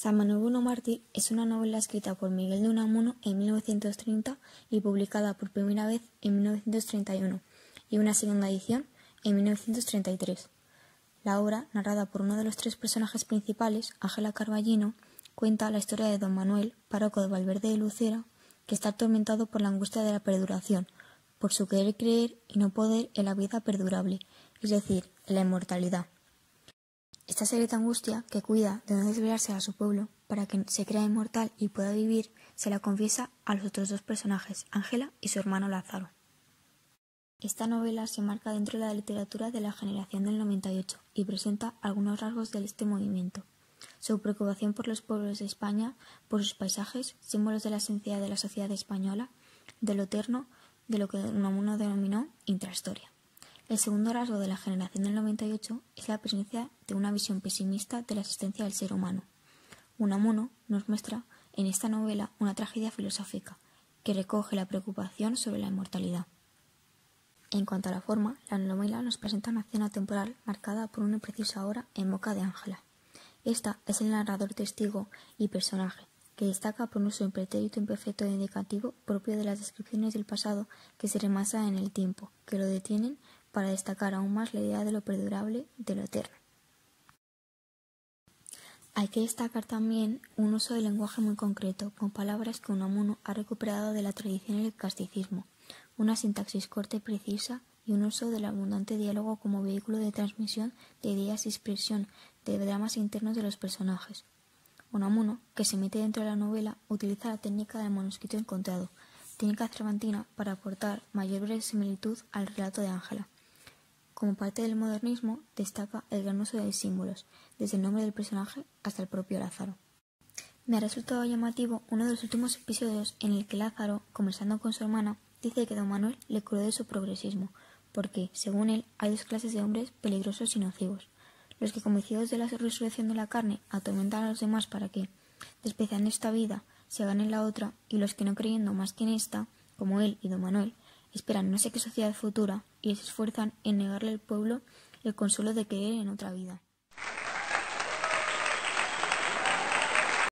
San Manuel Bueno Mártir es una novela escrita por Miguel de Unamuno en 1930 y publicada por primera vez en 1931 y una segunda edición en 1933. La obra, narrada por uno de los tres personajes principales, Ángela Carballino, cuenta la historia de don Manuel, párroco de Valverde de Lucera, que está atormentado por la angustia de la perduración, por su querer creer y no poder en la vida perdurable, es decir, en la inmortalidad. Esta secreta angustia que cuida de no desvelarse a su pueblo para que se crea inmortal y pueda vivir, se la confiesa a los otros dos personajes, Ángela y su hermano Lázaro. Esta novela se marca dentro de la literatura de la generación del 98 y presenta algunos rasgos de este movimiento. Su preocupación por los pueblos de España, por sus paisajes, símbolos de la esencia de la sociedad española, de lo eterno, de lo que Unamuno denominó intrahistoria. El segundo rasgo de la generación del 98 es la presencia de una visión pesimista de la existencia del ser humano. Unamuno nos muestra en esta novela una tragedia filosófica que recoge la preocupación sobre la inmortalidad. En cuanto a la forma, la novela nos presenta una escena temporal marcada por una precisa hora en boca de Ángela. Esta es el narrador testigo y personaje, que destaca por un uso en pretérito imperfecto de indicativo propio de las descripciones del pasado que se remasa en el tiempo, que lo detienen para destacar aún más la idea de lo perdurable, de lo eterno. Hay que destacar también un uso del lenguaje muy concreto, con palabras que Unamuno ha recuperado de la tradición del casticismo, una sintaxis corta y precisa y un uso del abundante diálogo como vehículo de transmisión de ideas y expresión de dramas internos de los personajes. Unamuno, que se mete dentro de la novela, utiliza la técnica del manuscrito encontrado, técnica cervantina para aportar mayor verosimilitud al relato de Ángela. Como parte del modernismo, destaca el gran uso de símbolos, desde el nombre del personaje hasta el propio Lázaro. Me ha resultado llamativo uno de los últimos episodios en el que Lázaro, conversando con su hermana, dice que don Manuel le curó de su progresismo, porque, según él, hay dos clases de hombres peligrosos y nocivos. Los que, convencidos de la resurrección de la carne, atormentan a los demás para que, despreciando esta vida, se ganen la otra, y los que no creyendo más que en esta, como él y don Manuel, esperan no sé qué sociedad futura y se esfuerzan en negarle al pueblo el consuelo de creer en otra vida.